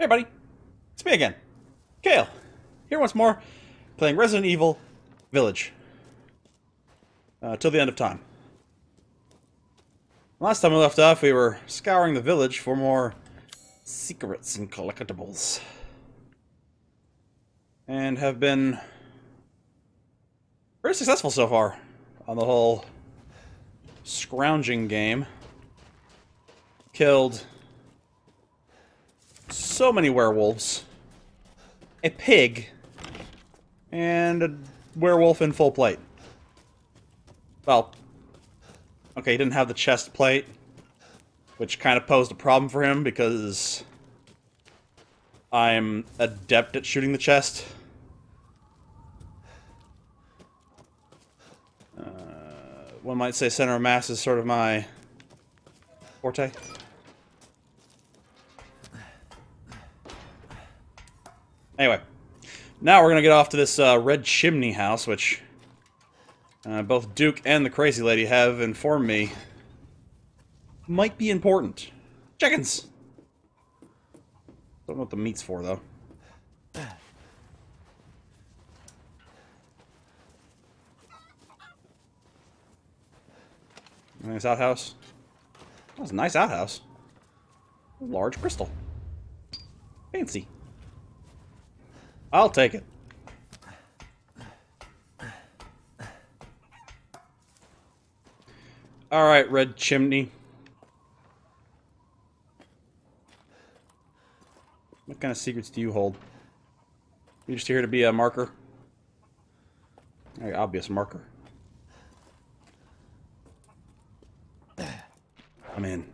Hey, buddy. It's me again. Kale. Here once more, playing Resident Evil Village. Uh, till the end of time. Last time we left off, we were scouring the village for more secrets and collectibles. And have been pretty successful so far on the whole scrounging game. Killed so many werewolves, a pig, and a werewolf in full plate. Well, okay, he didn't have the chest plate, which kind of posed a problem for him because I'm adept at shooting the chest. Uh, one might say center of mass is sort of my forte. Anyway, now we're gonna get off to this uh, red chimney house, which uh, both Duke and the crazy lady have informed me might be important. Chickens! Don't know what the meat's for, though. Nice outhouse. That's a nice outhouse. Large crystal. Fancy. I'll take it. Alright, Red Chimney. What kind of secrets do you hold? You just here to be a marker? Very obvious marker. I'm in.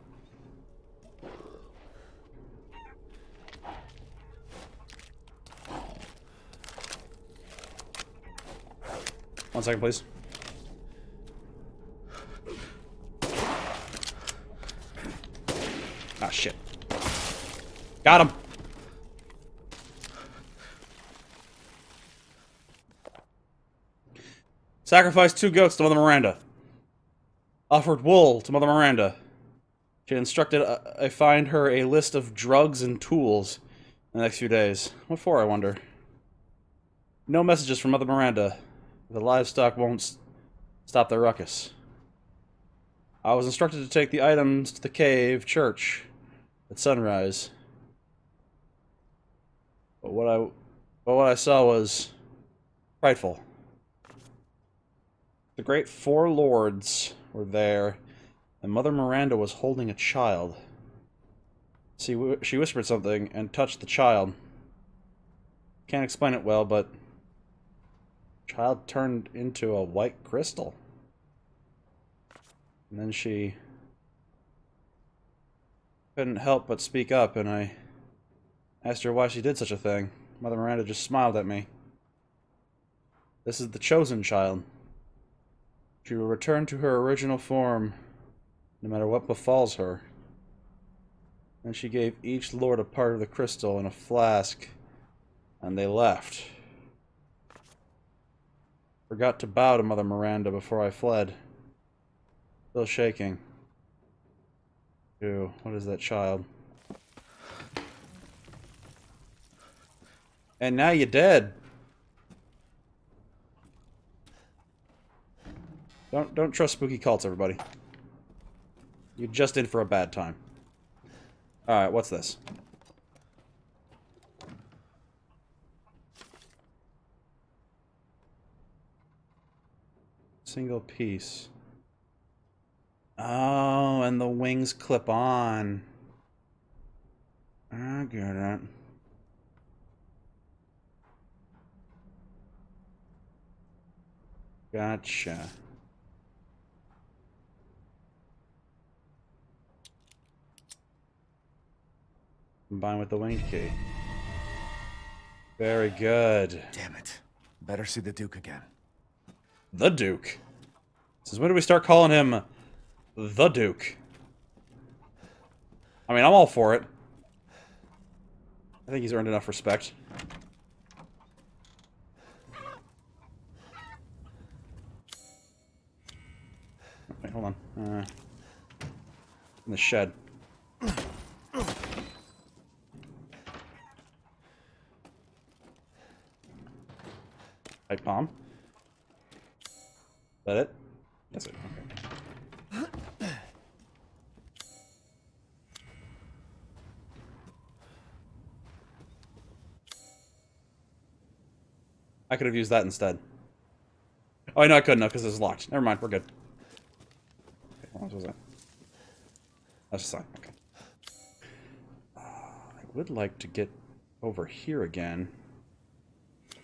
One second, please. Ah, shit. Got him. Sacrificed two goats to Mother Miranda. Offered wool to Mother Miranda. She instructed uh, I find her a list of drugs and tools in the next few days. What for, I wonder? No messages from Mother Miranda. The livestock won't stop their ruckus. I was instructed to take the items to the cave church at sunrise. But what I but what I saw was frightful. The great four lords were there, and Mother Miranda was holding a child. She, she whispered something and touched the child. Can't explain it well, but child turned into a white crystal. And then she couldn't help but speak up, and I asked her why she did such a thing. Mother Miranda just smiled at me. This is the chosen child. She will return to her original form, no matter what befalls her. And she gave each lord a part of the crystal in a flask, and they left. Forgot to bow to Mother Miranda before I fled. Still shaking. Ew, what is that child? And now you're dead. Don't don't trust spooky cults, everybody. You're just in for a bad time. Alright, what's this? Single piece. Oh, and the wings clip on. I get it. Gotcha. Combined with the winged key. Very good. Damn it. Better see the Duke again. The Duke. Since when do we start calling him the Duke? I mean, I'm all for it. I think he's earned enough respect. Wait, hold on. Uh, in the shed. Pipe bomb. Is that it? I could have used that instead. Oh, no, I couldn't have because it's locked. Never mind, we're good. Okay, what was that? That's fine. Okay. Uh, I would like to get over here again. I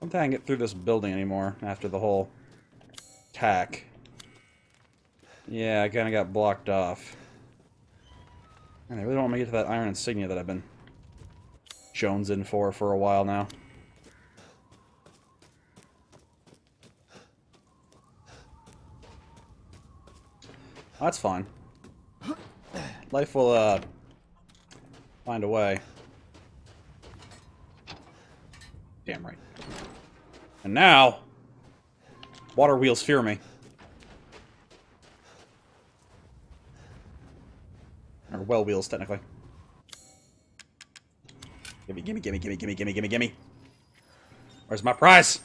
don't think I can get through this building anymore after the whole attack. Yeah, I kind of got blocked off. And I really don't want to get to that iron insignia that I've been jonesing for for a while now. That's fine. Life will, uh, find a way. Damn right. And now, water wheels fear me. Or well wheels, technically. Gimme, gimme, gimme, gimme, gimme, gimme, gimme, gimme. Where's my prize?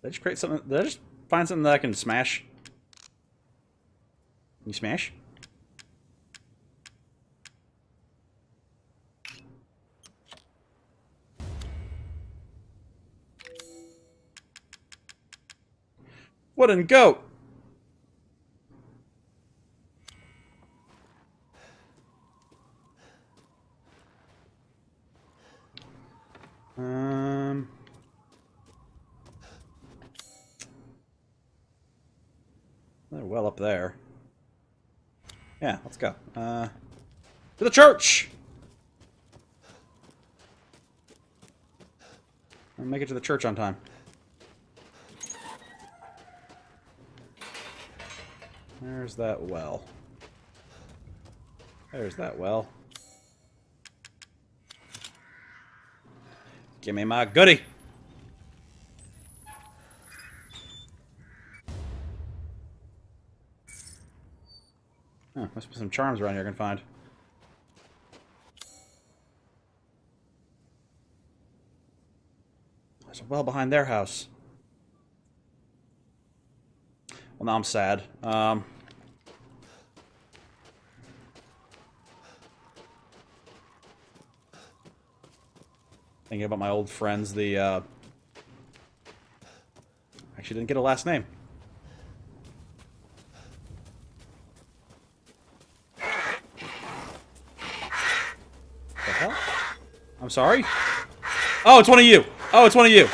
Did I just create something? Did I just find something that I can smash? Can you smash? Wooden goat! Um... They're well up there. Yeah, let's go. Uh, to the church! I'll make it to the church on time. There's that well. There's that well. Give me my goodie! Huh, must be some charms around here I can find. There's a well behind their house. Now I'm sad. Um, thinking about my old friends, the, uh... Actually didn't get a last name. The hell? I'm sorry? Oh, it's one of you! Oh, it's one of you!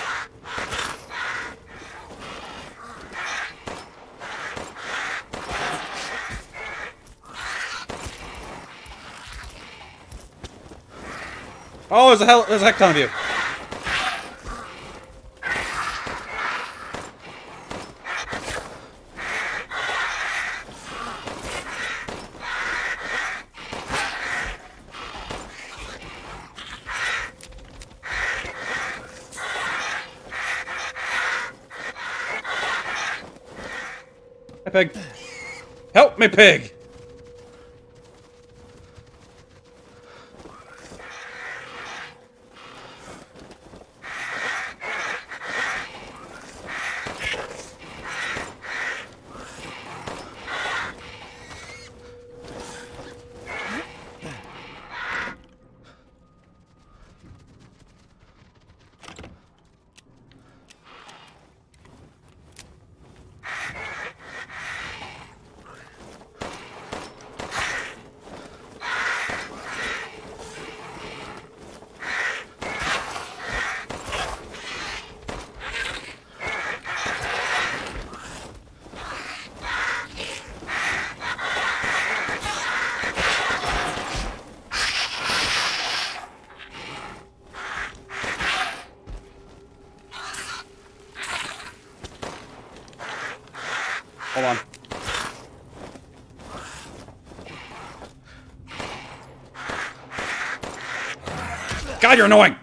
Oh, there's a hell, there's a heck ton of you. Hey, pig. Help me, pig! Hold on. God, you're annoying!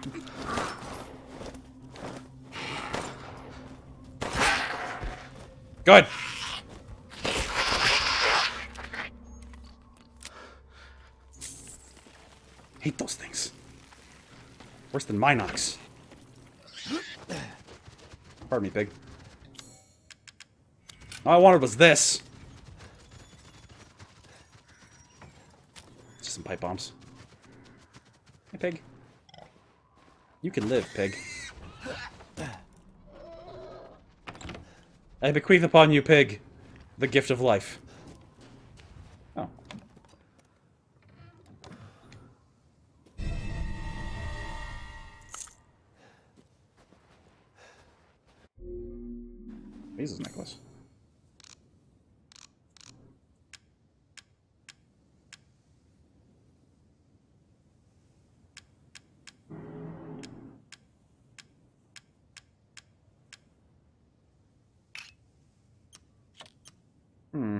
Good. Hate those things. Worse than Minox. Pardon me, pig. All I wanted was this. Just some pipe bombs. Hey, pig. You can live, pig. I bequeath upon you, pig, the gift of life. Hmm.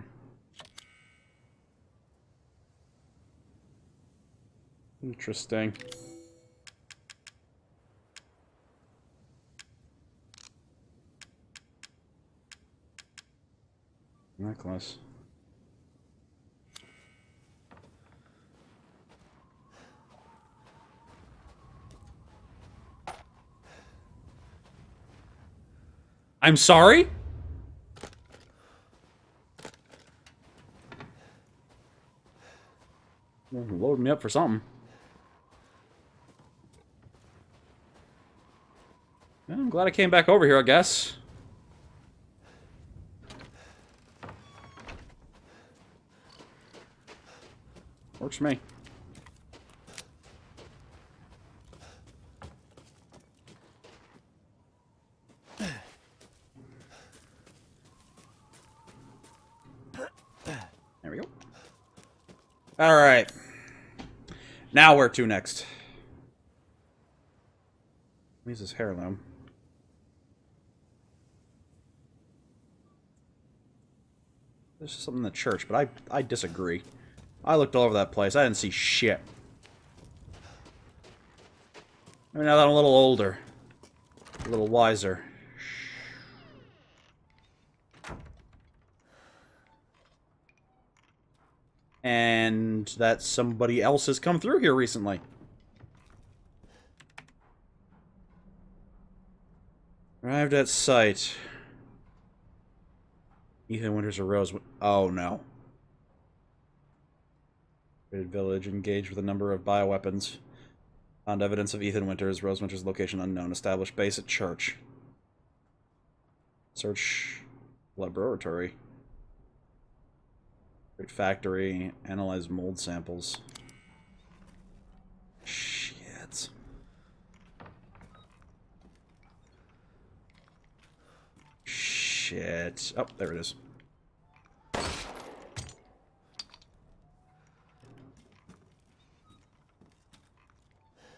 Interesting. Necklace. I'm sorry? Load me up for something. Yeah, I'm glad I came back over here, I guess. Works for me. There we go. All right. Now where to next? Use this heirloom. This is something in the church, but I I disagree. I looked all over that place. I didn't see shit. I mean, now that I'm a little older, a little wiser. And that somebody else has come through here recently. Arrived at site. Ethan Winters arose. Oh no. Village engaged with a number of bioweapons. Found evidence of Ethan Winters. Rose Winters location unknown. Established base at church. Search laboratory. Great factory. Analyze mold samples. Shit. Shit. Oh, there it is.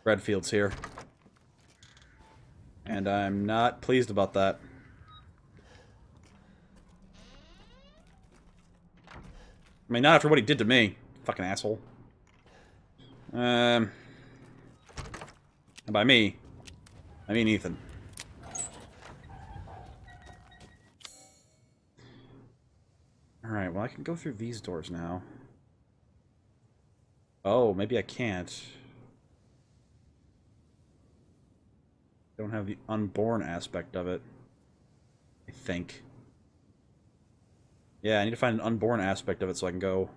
Redfield's here. And I'm not pleased about that. Mean, not after what he did to me. Fucking asshole. Um... And by me, I mean Ethan. Alright, well I can go through these doors now. Oh, maybe I can't. Don't have the unborn aspect of it. I think. Yeah, I need to find an unborn aspect of it so I can go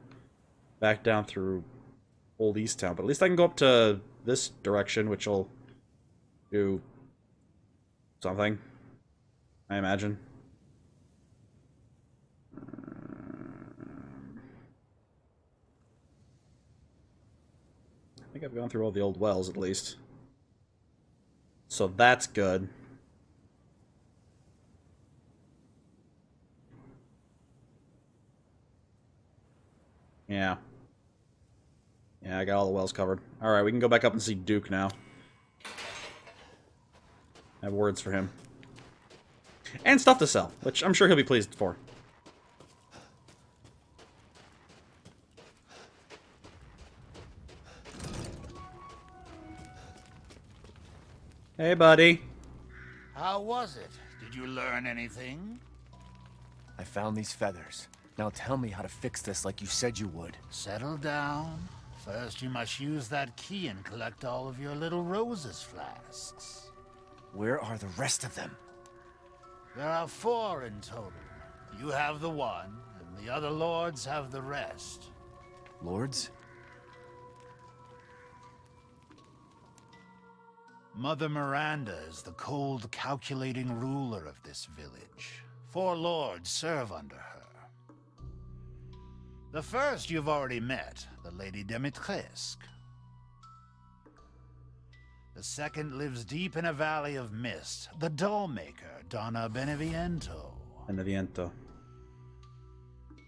back down through Old East Town. But at least I can go up to this direction, which will do something, I imagine. I think I've gone through all the old wells, at least. So that's good. Yeah. Yeah, I got all the wells covered. Alright, we can go back up and see Duke now. I have words for him. And stuff to sell, which I'm sure he'll be pleased for. Hey, buddy. How was it? Did you learn anything? I found these feathers. Now tell me how to fix this like you said you would. Settle down. First, you must use that key and collect all of your little roses flasks. Where are the rest of them? There are four in total. You have the one, and the other lords have the rest. Lords? Mother Miranda is the cold, calculating ruler of this village. Four lords serve under her. The first you've already met, the Lady Dimitrescu. The second lives deep in a valley of mist, the dollmaker, Donna Beneviento. Beneviento.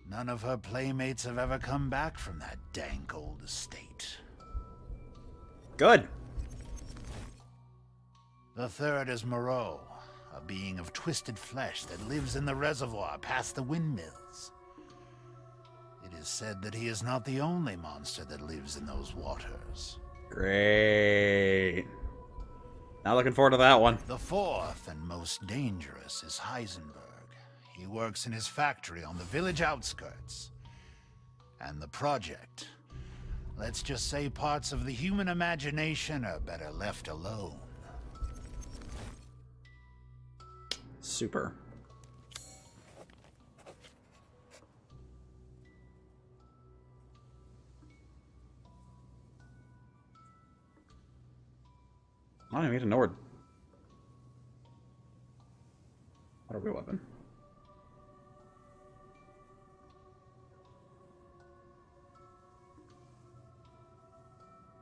None of her playmates have ever come back from that dank old estate. Good. The third is Moreau, a being of twisted flesh that lives in the reservoir past the windmills. Is said that he is not the only monster that lives in those waters. Great. Not looking forward to that one. The fourth and most dangerous is Heisenberg. He works in his factory on the village outskirts. And the project. Let's just say parts of the human imagination are better left alone. Super. I don't even need a Nord. What a real weapon.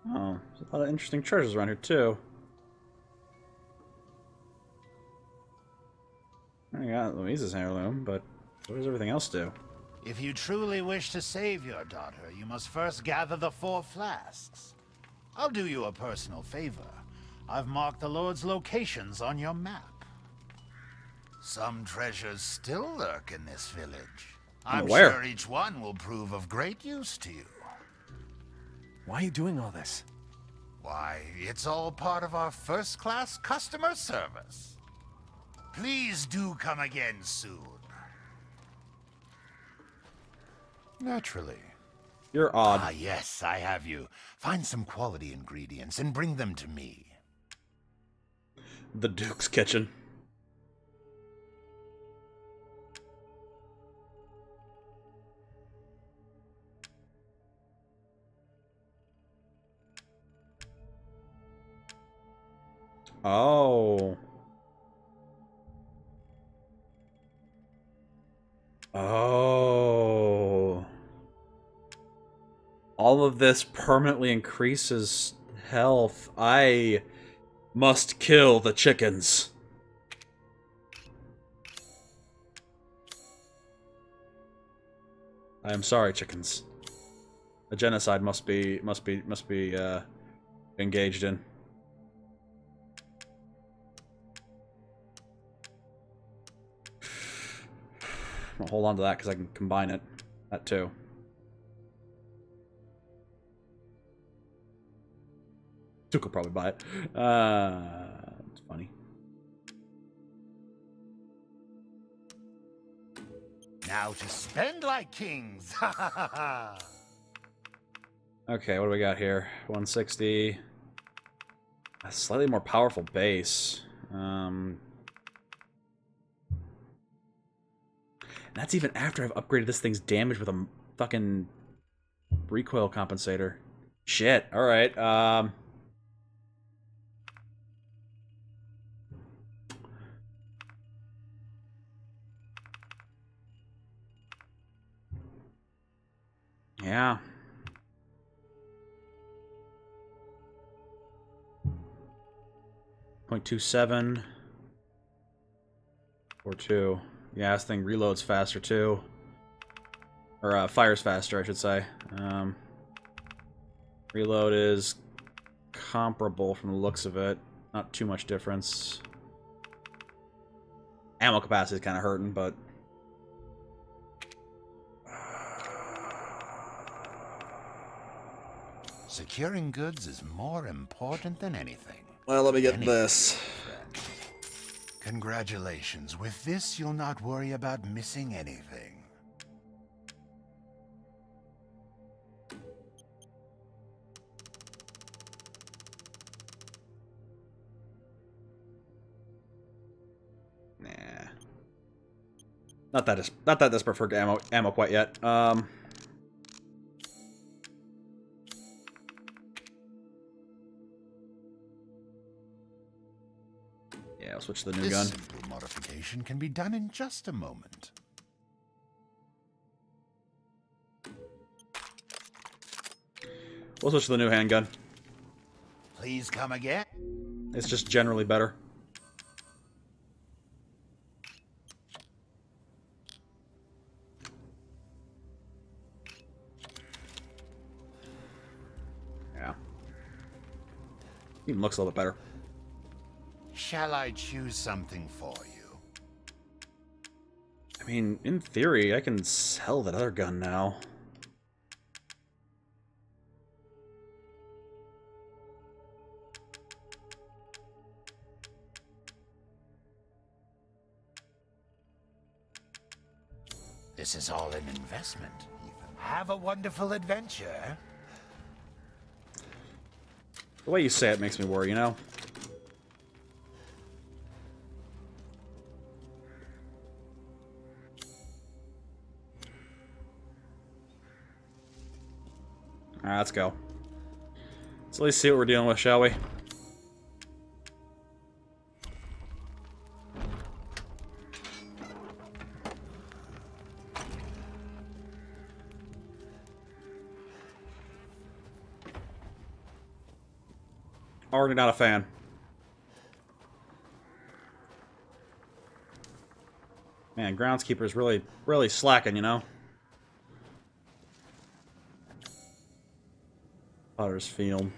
Oh, there's a lot of interesting treasures around here too. I got Louise's heirloom, but what does everything else do? If you truly wish to save your daughter, you must first gather the four flasks. I'll do you a personal favor. I've marked the Lord's locations on your map. Some treasures still lurk in this village. I'm aware. sure each one will prove of great use to you. Why are you doing all this? Why, it's all part of our first-class customer service. Please do come again soon. Naturally. You're odd. Ah, yes, I have you. Find some quality ingredients and bring them to me. The Duke's kitchen. Oh. Oh. All of this permanently increases health. I must kill the chickens. I am sorry, chickens. A genocide must be must be must be uh, engaged in. I'll hold on to that because I can combine it. That too. Duke will probably buy it. Uh, it's funny. Now to spend like kings. Okay, what do we got here? 160. A slightly more powerful base. Um, that's even after I've upgraded this thing's damage with a fucking recoil compensator. Shit. All right. Um, yeah. Point two seven. Or two. Yeah, this thing reloads faster too. Or uh, fires faster, I should say. Um, reload is comparable from the looks of it. Not too much difference. Ammo capacity is kind of hurting, but Securing goods is more important than anything. well, let me get Any- this. friend. Congratulations. With this, you'll not worry about missing anything. Nah. Not that is not that desperate for ammo ammo quite yet. Um. I'll switch to the new this gun. simple modification can be done in just a moment. We'll switch to the new handgun. Please come again. It's just generally better. Yeah. Even looks a little bit better. Shall I choose something for you? I mean, in theory, I can sell that other gun now. This is all an investment, Have a wonderful adventure. The way you say it makes me worry, you know? Alright, let's go. Let's at least see what we're dealing with, shall we? Already not a fan. Man, groundskeeper's really, really slacking, you know? Potter's Field.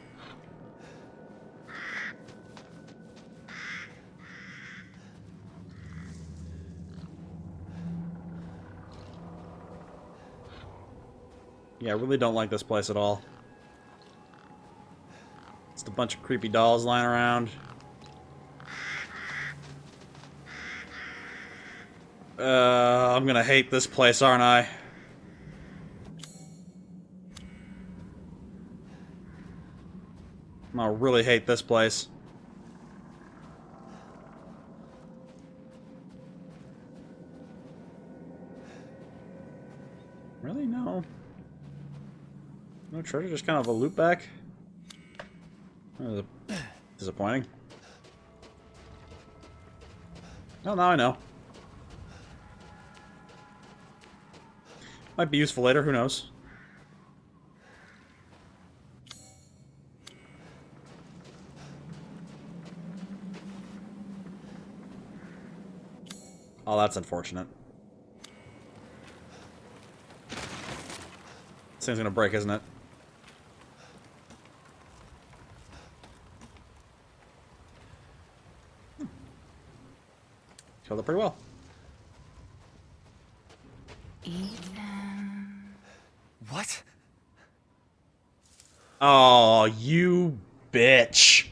Yeah, I really don't like this place at all. Just a bunch of creepy dolls lying around. Uh, I'm gonna hate this place, aren't I? Gonna really hate this place. Really? No. No treasure, just kind of a loop back? Disappointing. Well, now I know. Might be useful later, who knows? Oh, that's unfortunate. This thing's gonna break, isn't it? Hmm. Killed it pretty well. What? Oh, you bitch.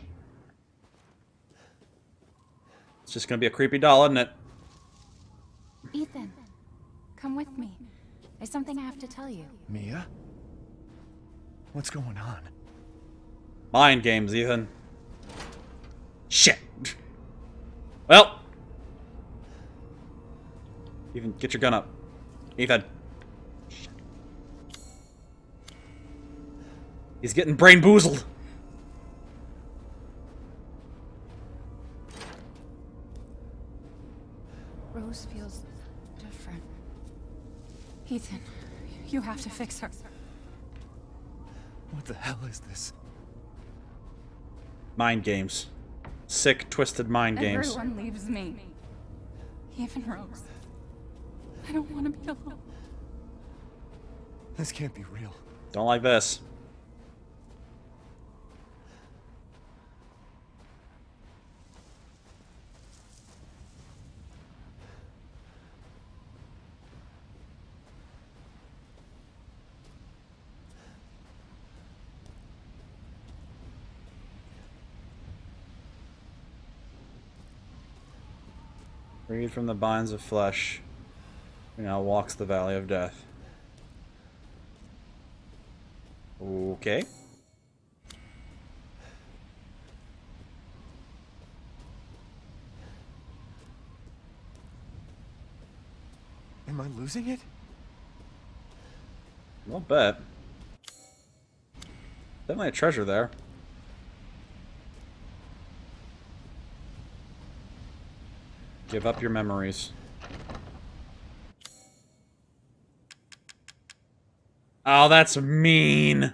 It's just gonna be a creepy doll, isn't it? Ethan, come with me. There's something I have to tell you. Mia? What's going on? Mind games, Ethan. Shit. Well. Ethan, get your gun up. Ethan. He's getting brain boozled. Rose feels different. Ethan, you have to fix her. What the hell is this? Mind games. Sick, twisted mind games. Everyone leaves me. Even Rose. I don't want to be alone. This can't be real. Don't like this. Freed from the binds of flesh, now walks the valley of death. Okay. Am I losing it? I'll bet. Definitely a treasure there. Give up your memories. Oh, that's mean.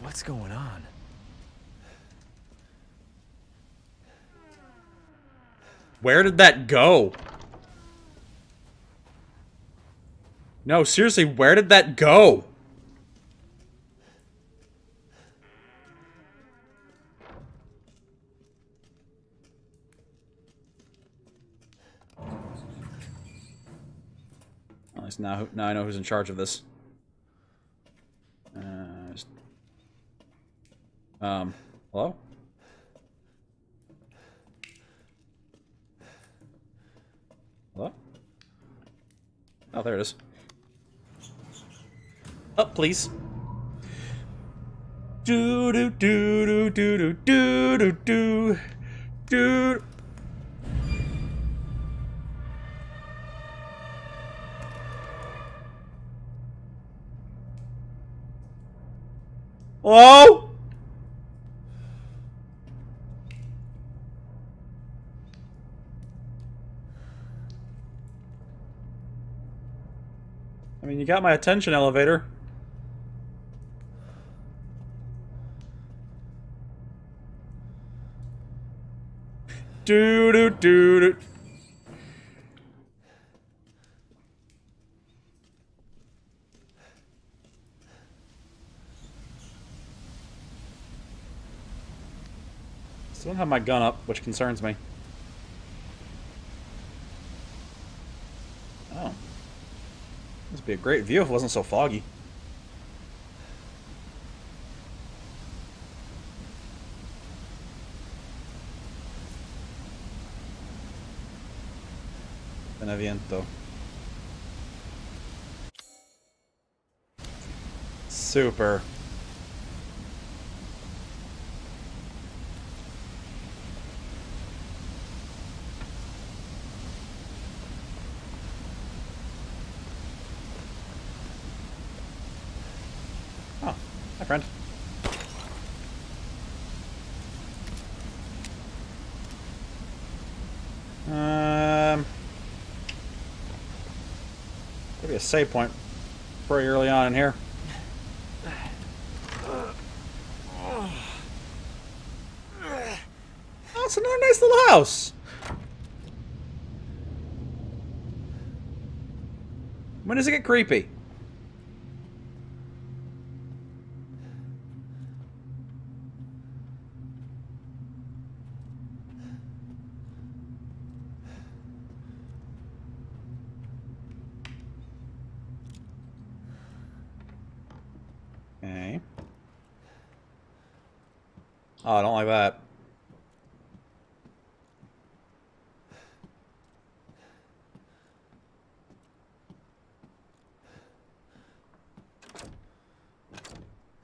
What's going on? Where did that go? No, seriously, where did that go? Now, now I know who's in charge of this. Uh, um, hello? Hello? Oh, there it is. Up, please. Do do do do do do do do do. Whoa! I mean, you got my attention, elevator. Do do do do. Have my gun up, which concerns me. Oh. This would be a great view if it wasn't so foggy. Beneviento. Super. Oh, hi friend. Um, maybe a save point pretty early on in here. Oh, it's another nice little house. When does it get creepy? Okay. Oh, I don't like that.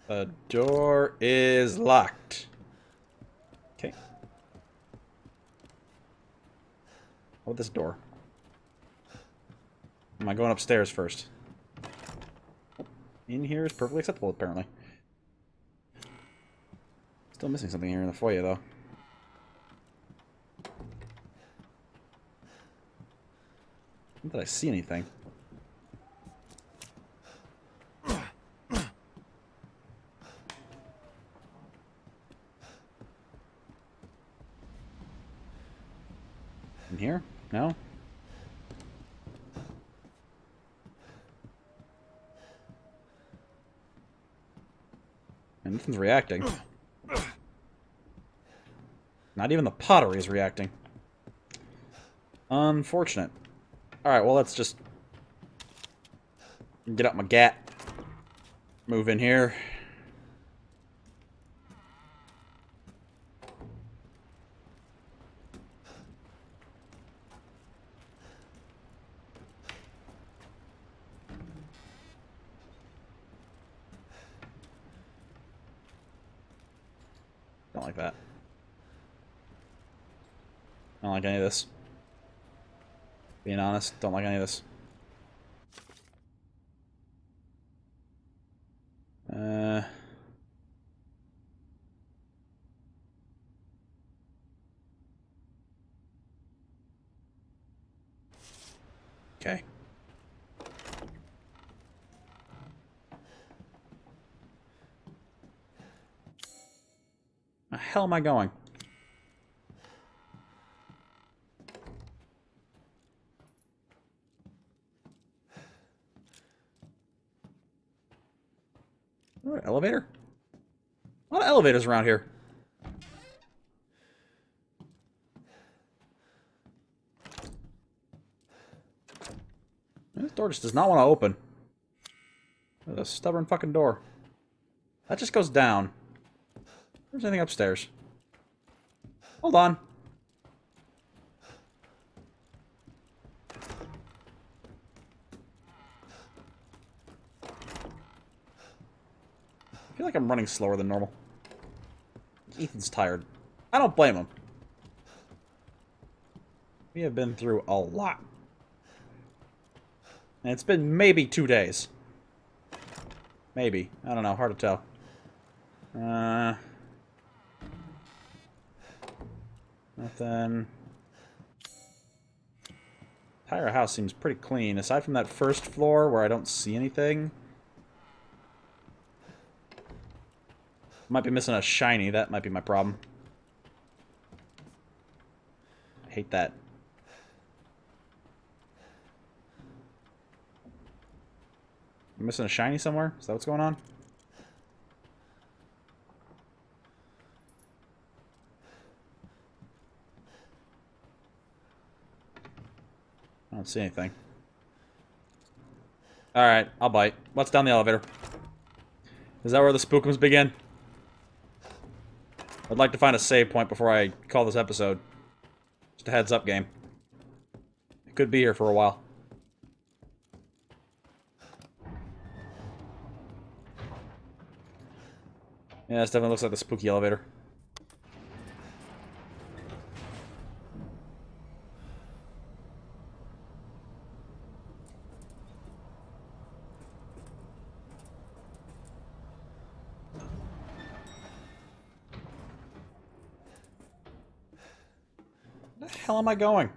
The door is locked. Okay. About this door? Am I going upstairs first? In here is perfectly acceptable, apparently. Still missing something here in the foyer, though. Not that I see anything. In here? No? And nothing's reacting. Not even the pottery is reacting. Unfortunate. Alright, well, let's just... Get out my gat. Move in here. Don't like that. I don't like any of this. Being honest, don't like any of this. Uh... Okay. The hell am I going? Elevator? A lot of elevators around here. This door just does not want to open. A stubborn fucking door. That just goes down. There's anything upstairs. Hold on. Feel like I'm running slower than normal. Ethan's tired. I don't blame him. We have been through a lot. And it's been maybe two days. Maybe. I don't know. Hard to tell. Uh... Nothing. Entire house seems pretty clean, aside from that first floor where I don't see anything. Might be missing a shiny, that might be my problem. I hate that. I'm missing a shiny somewhere? Is that what's going on? I don't see anything. Alright, I'll bite. What's down the elevator? Is that where the spookums begin? I'd like to find a save point before I call this episode. Just a heads up game. It could be here for a while. Yeah, this definitely looks like the spooky elevator. Am I going?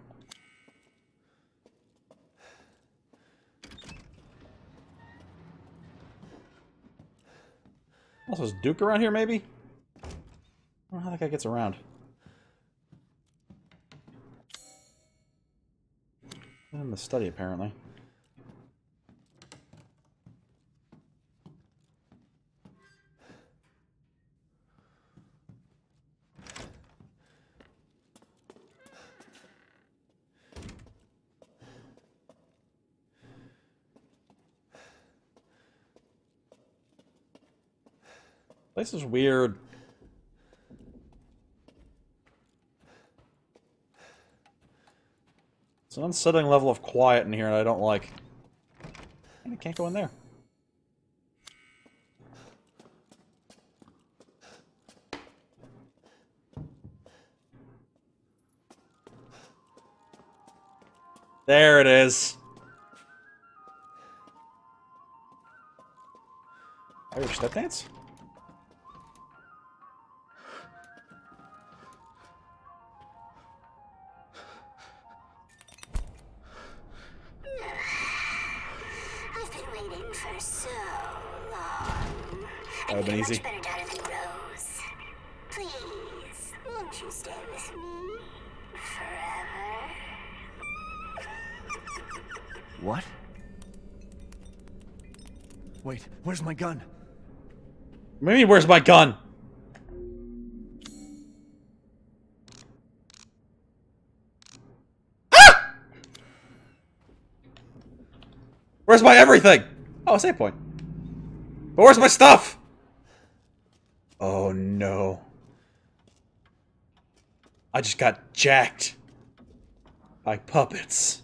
Also, is Duke around here, maybe? I don't know how that guy gets around. In the study, apparently. Place is weird. It's an unsettling level of quiet in here and I don't like. And I can't go in there. There it is. Irish step dance? Long. That would've been easy. much better daughter than Rose. Please, won't you stay with me forever? What? Wait, where's my gun? Maybe where's my gun? Ah! Where's my everything? Oh, save point. But where's my stuff? Oh no. I just got jacked by puppets.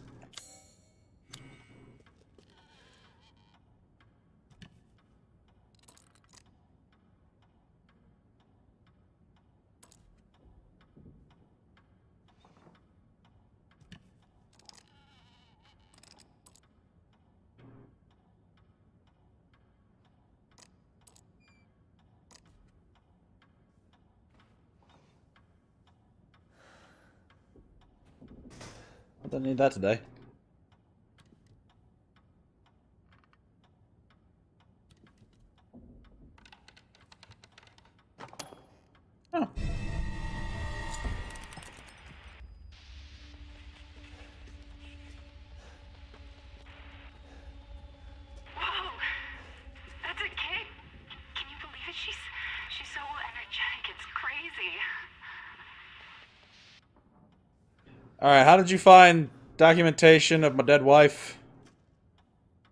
I don't need that today. Alright, how did you find documentation of my dead wife?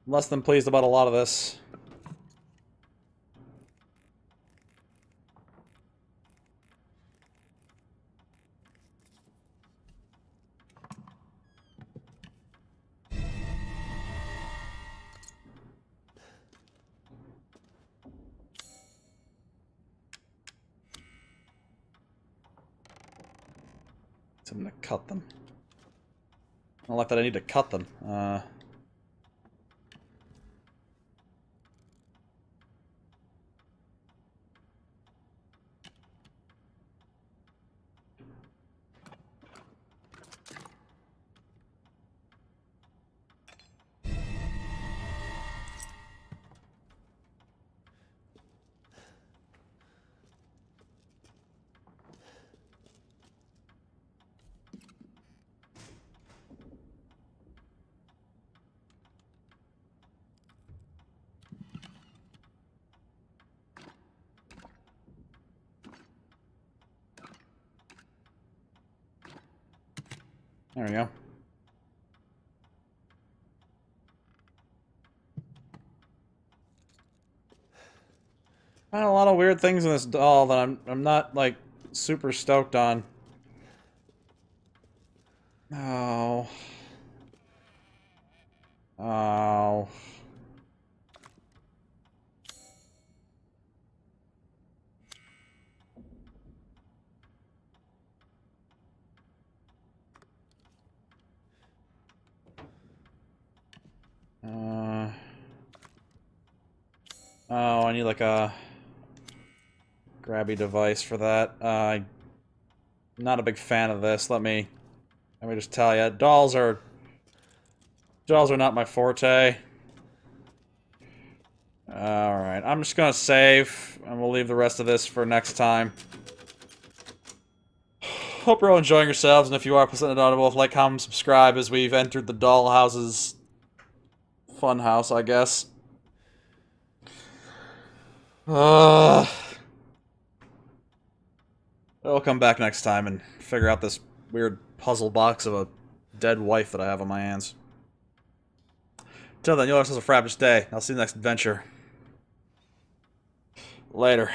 I'm less than pleased about a lot of this. I'm gonna cut them. I don't like that I need to cut them. Uh, lot of weird things in this doll that I'm I'm not like super stoked on. Oh. Oh. Uh. Oh, I need like a grabby device for that. Uh, I'm not a big fan of this. Let me let me just tell you, dolls are dolls are not my forte. All right, I'm just gonna save, and we'll leave the rest of this for next time. Hope you're all enjoying yourselves, and if you are, please let audible. Like, comment, subscribe as we've entered the dollhouse's fun house, I guess. Uh, I'll come back next time and figure out this weird puzzle box of a dead wife that I have on my hands. Till then, you all have a fabulous day. I'll see you next adventure. Later.